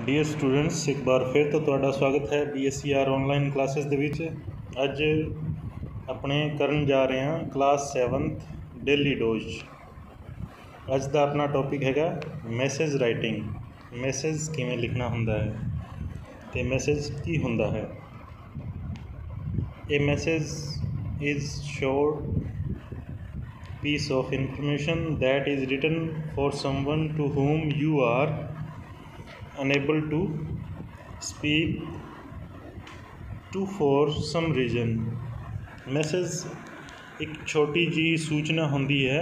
Dear students ਇੱਕ ਵਾਰ ਫਿਰ ਤੋਂ ਤੁਹਾਡਾ ਸਵਾਗਤ ਹੈ BSCR ਆਨਲਾਈਨ ਕਲਾਸਿਸ ਦੇ ਵਿੱਚ। ਅੱਜ ਆਪਣੇ ਕਰਨ ਜਾ ਰਹੇ ਹਾਂ ਕਲਾਸ 7th ਡੇਲੀ ਡੋਜ਼ ਅੱਜ ਦਾ ਆਪਣਾ ਟੌਪਿਕ ਹੈਗਾ ਮੈਸੇਜ ਰਾਈਟਿੰਗ ਮੈਸੇਜ ਕਿਵੇਂ ਲਿਖਣਾ ਹੁੰਦਾ ਹੈ ਤੇ ਮੈਸੇਜ ਕੀ ਹੁੰਦਾ ਹੈ? ਇਹ message is short piece of information that is written for someone to whom you are unable to speak to for some reason. Message ਇੱਕ ਛੋਟੀ ਜੀ ਸੂਚਨਾ ਹੁੰਦੀ ਹੈ,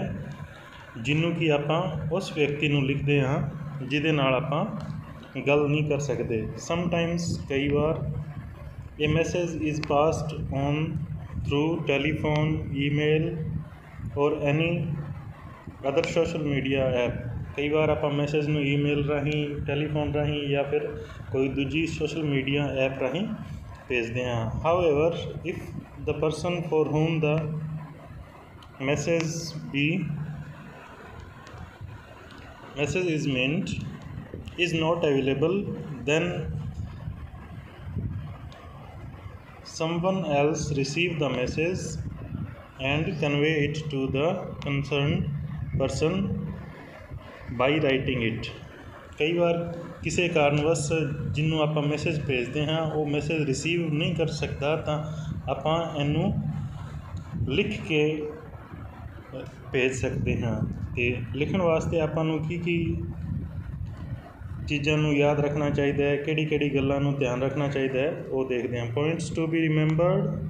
ਜਿਹਨੂੰ ਕਿ ਆਪਾਂ ਉਸ ਵਿਅਕਤੀ ਨੂੰ ਲਿਖਦੇ ਹਾਂ, ਜਿਹਦੇ ਨਾਲ ਆਪਾਂ ਗੱਲ ਨਹੀਂ ਕਰ ਸਕਦੇ। ਸਮਟਾਈਮਸ ਕਈ ਵਾਰ ਇਹ message is passed on through telephone email or any other social media app कई बार आप मैसेज में ईमेल राही टैलीफोन राही, या फिर कोई दूजी सोशल मीडिया ऐप राही भेजते हाँ however if the person for whom the message be message is meant is not available then someone else receive the message and convey it to the concern person by writing it. ਕਈ ਵਾਰ ਕਿਸੇ ਕਾਰਨਵਸ ਜਿਹਨੂੰ ਆਪਾਂ message ਭੇਜਦੇ ਹਾਂ, ਉਹ message receive ਨਹੀਂ ਕਰ ਸਕਦਾ, ਤਾਂ ਆਪਾਂ ਇਹਨੂੰ ਲਿਖ ਕੇ ਭੇਜ ਸਕਦੇ ਹਾਂ। ਤੇ ਲਿਖਣ ਵਾਸਤੇ ਆਪਾਂ ਨੂੰ ਕੀ ਕੀ ਚੀਜ਼ਾਂ ਨੂੰ ਯਾਦ ਰੱਖਣਾ ਚਾਹੀਦਾ ਹੈ, ਕਿਹੜੀ ਕਿਹੜੀ ਗੱਲਾਂ ਨੂੰ ਧਿਆਨ ਰੱਖਣਾ ਚਾਹੀਦਾ ਹੈ, ਉਹ ਦੇਖਦੇ ਹਾਂ। Points to be remembered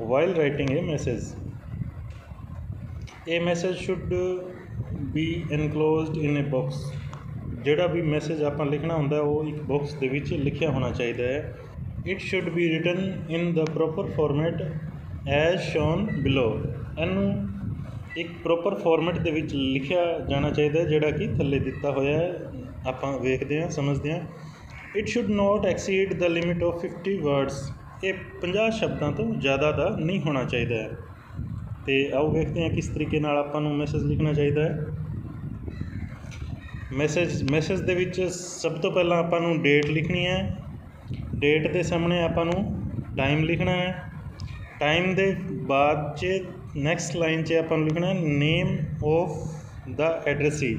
while writing a message A message should be enclosed in a box. ਜਿਹੜਾ ਵੀ ਮੈਸੇਜ ਆਪਾਂ ਲਿਖਣਾ ਹੁੰਦਾ, ਉਹ ਇੱਕ ਬਾਕਸ ਦੇ ਵਿੱਚ ਲਿਖਿਆ ਹੋਣਾ ਚਾਹੀਦਾ ਹੈ। It should be written in the proper format as shown below ਇਹਨੂੰ ਇੱਕ ਪ੍ਰੋਪਰ ਫਾਰਮੈਟ ਦੇ ਵਿੱਚ ਲਿਖਿਆ ਜਾਣਾ ਚਾਹੀਦਾ ਜਿਹੜਾ ਕਿ ਥੱਲੇ ਦਿੱਤਾ ਹੋਇਆ ਹੈ। ਆਪਾਂ ਵੇਖਦੇ ਹਾਂ, ਸਮਝਦੇ ਹਾਂ। It should not exceed the limit of 50 words ਇਹ 50 ਸ਼ਬਦਾਂ ਤੋਂ ਜ਼ਿਆਦਾ ਦਾ ਨਹੀਂ ਹੋਣਾ ਚਾਹੀਦਾ ਹੈ। ਤੇ ਆਓ ਵੇਖਦੇ ਹਾਂ ਕਿਸ ਤਰੀਕੇ ਨਾਲ ਆਪਾਂ ਨੂੰ ਮੈਸੇਜ ਲਿਖਣਾ ਚਾਹੀਦਾ ਹੈ। ਮੈਸੇਜ ਮੈਸੇਜ ਦੇ ਵਿੱਚ ਸਭ ਤੋਂ ਪਹਿਲਾਂ ਆਪਾਂ ਨੂੰ ਡੇਟ ਲਿਖਣੀ ਹੈ। ਡੇਟ ਦੇ ਸਾਹਮਣੇ ਆਪਾਂ ਨੂੰ ਟਾਈਮ ਲਿਖਣਾ ਹੈ। ਟਾਈਮ ਦੇ ਬਾਅਦ 'ਚ ਨੈਕਸਟ ਲਾਈਨ 'ਚ ਆਪਾਂ ਨੂੰ ਲਿਖਣਾ ਹੈ ਨੇਮ ਆਫ ਦਾ ਐਡਰੈਸੀ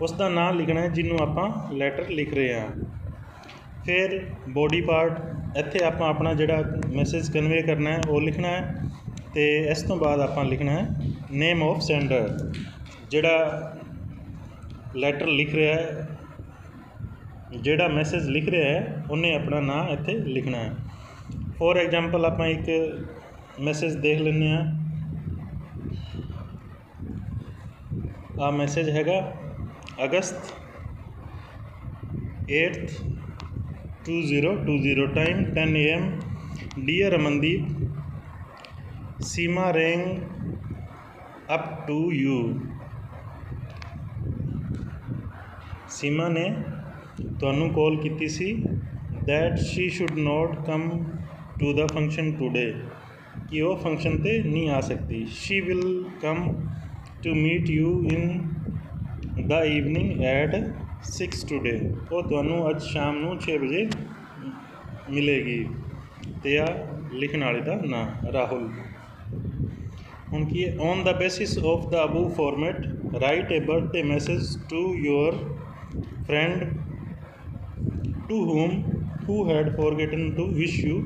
ਉਸ ਦਾ ਨਾਮ ਲਿਖਣਾ ਹੈ ਜਿਹਨੂੰ ਆਪਾਂ ਲੈਟਰ ਲਿਖ ਰਹੇ ਹਾਂ। ਫਿਰ ਬੋਡੀ ਪਾਰਟ ਇੱਥੇ ਆਪਾਂ ਆਪਣਾ ਜਿਹੜਾ ਮੈਸੇਜ ਕਨਵੇ ਕਰਨਾ ਹੈ, ਉਹ ਲਿਖਣਾ ਹੈ। ਤੇ ਇਸ ਤੋਂ ਬਾਅਦ ਆਪਾਂ ਲਿਖਣਾ ਹੈ ਨੇਮ ਆਫ ਸੈਂਡਰ ਜਿਹੜਾ ਲੈਟਰ ਲਿਖ ਰਿਹਾ ਹੈ, ਜਿਹੜਾ ਮੈਸੇਜ ਲਿਖ ਰਿਹਾ ਹੈ, ਉਹਨੇ ਆਪਣਾ ਨਾਮ ਇੱਥੇ ਲਿਖਣਾ ਹੈ। ਫੋਰ ਐਗਜ਼ਾਮਪਲ ਆਪਾਂ ਇੱਕ ਮੈਸੇਜ ਦੇਖ ਲੈਂਦੇ ਹਾਂ। ਆ ਮੈਸੇਜ ਹੈਗਾ ਅਗਸਤ 8th 2020 time 10 am dear amandeep seema rang up to you ਸੀਮਾ ਨੇ ਤੁਹਾਨੂੰ ਕਾਲ ਕੀਤੀ ਸੀ that she should not come to the function today ਕਿ ਉਹ ਫੰਕਸ਼ਨ ਤੇ ਨਹੀਂ ਆ ਸਕਦੀ she will come to meet you in the evening at 6 today ਉਹ ਤੁਹਾਨੂੰ ਅੱਜ ਸ਼ਾਮ ਨੂੰ 6 ਵਜੇ ਮਿਲੇਗੀ ਤੇ ਆ ਲਿਖਣ ਵਾਲੇ ਦਾ ਨਾਂ ਰਾਹੁਲ ਹੁਣ ਕੀ ਹੈ? On the basis of the above format write a birthday message to your friend to whom who had forgotten to wish you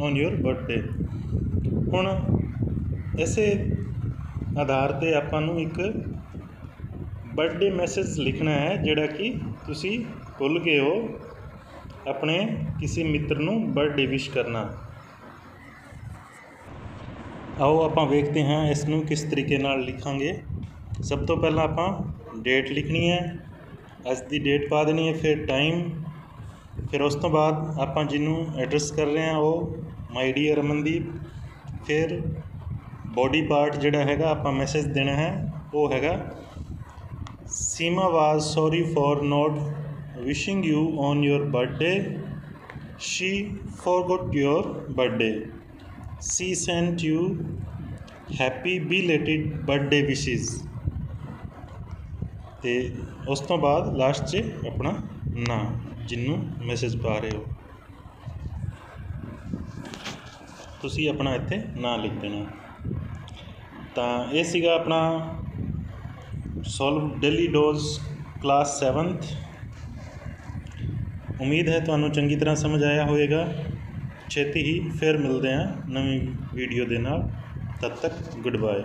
on your birthday ਹੁਣ ਇਸੇ ਆਧਾਰ ਤੇ ਆਪਾਂ ਨੂੰ ਇੱਕ ਬਰਥਡੇ ਮੈਸੇਜ ਲਿਖਣਾ ਹੈ, ਜਿਹੜਾ ਕਿ ਤੁਸੀਂ ਭੁੱਲ ਗਏ ਹੋ ਆਪਣੇ ਕਿਸੇ ਮਿੱਤਰ ਨੂੰ ਬਰਥਡੇ ਵਿਸ਼ ਕਰਨਾ। ਆਓ ਆਪਾਂ ਵੇਖਦੇ ਹਾਂ ਇਸ ਨੂੰ ਕਿਸ ਤਰੀਕੇ ਨਾਲ ਲਿਖਾਂਗੇ। ਸਭ ਤੋਂ ਪਹਿਲਾਂ ਆਪਾਂ ਡੇਟ ਲਿਖਣੀ ਹੈ। ਅੱਜ ਦੀ ਡੇਟ ਪਾ ਦੇਣੀ ਹੈ, ਫਿਰ ਟਾਈਮ ਫਿਰ ਉਸ ਤੋਂ ਬਾਅਦ ਆਪਾਂ ਜਿਹਨੂੰ ਐਡਰੈਸ ਕਰ ਰਹੇ ਹਾਂ ਉਹ ਮਾਈ ਡੀਅਰ ਅਮਨਦੀਪ ਫਿਰ ਬੋਡੀ ਪਾਰਟ ਜਿਹੜਾ ਹੈਗਾ ਆਪਾਂ ਮੈਸੇਜ ਦੇਣਾ ਹੈ, ਉਹ ਹੈਗਾ Seema was sorry for not wishing you on your birthday, she forgot your birthday she sent you happy belated birthday wishes ਤੇ ਉਸ ਤੋਂ ਬਾਅਦ ਲਾਸਟ 'ਚ ਆਪਣਾ ਨਾਂ ਜਿਹਨੂੰ ਮੈਸੇਜ ਪਾ ਰਹੇ ਹੋ। ਤੁਸੀਂ ਆਪਣਾ ਇੱਥੇ ਨਾਂ ਲਿਖ ਦੇਣਾ। ਤਾਂ ਇਹ ਸੀਗਾ ਆਪਣਾ solve daily dose class 7th ਉਮੀਦ ਹੈ ਤੁਹਾਨੂੰ ਚੰਗੀ ਤਰ੍ਹਾਂ ਸਮਝ ਆਇਆ ਹੋਵੇਗਾ। ਛੇਤੀ ਹੀ ਫਿਰ ਮਿਲਦੇ ਹਾਂ ਨਵੀਂ ਵੀਡੀਓ ਦੇ ਨਾਲ। ਤਦ ਤੱਕ ਗੁੱਡ ਬਾਏ